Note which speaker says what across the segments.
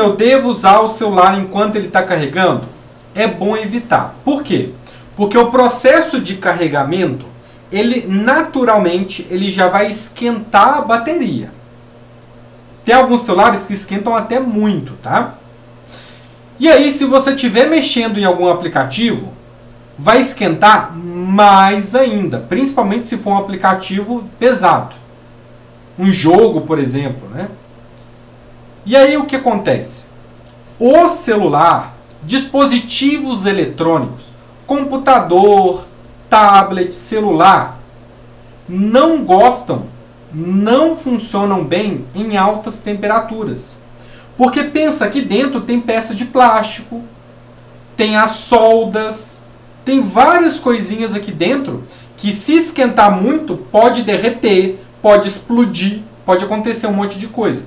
Speaker 1: Bruno, eu devo usar o celular enquanto ele está carregando? É bom evitar. Por quê? Porque o processo de carregamento, ele naturalmente ele já vai esquentar a bateria. Tem alguns celulares que esquentam até muito, tá? E aí, se você estiver mexendo em algum aplicativo, vai esquentar mais ainda, principalmente se for um aplicativo pesado. Um jogo, por exemplo, né? E aí o que acontece? O celular, dispositivos eletrônicos, computador, tablet, celular, não gostam, não funcionam bem em altas temperaturas. Porque pensa que dentro tem peça de plástico, tem as soldas, tem várias coisinhas aqui dentro que se esquentar muito pode derreter, pode explodir, pode acontecer um monte de coisa.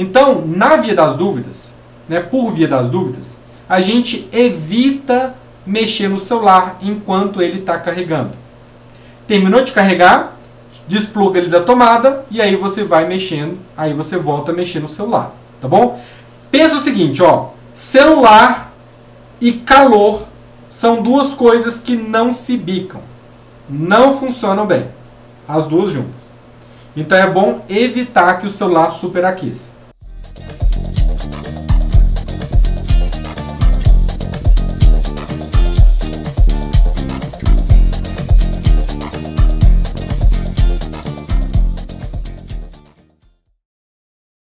Speaker 1: Então, na via das dúvidas, né, por via das dúvidas, a gente evita mexer no celular enquanto ele está carregando. Terminou de carregar, despluga ele da tomada e aí você vai mexendo, aí você volta a mexer no celular, tá bom? Pensa o seguinte, ó, celular e calor são duas coisas que não se bicam, não funcionam bem, as duas juntas. Então é bom evitar que o celular superaqueça.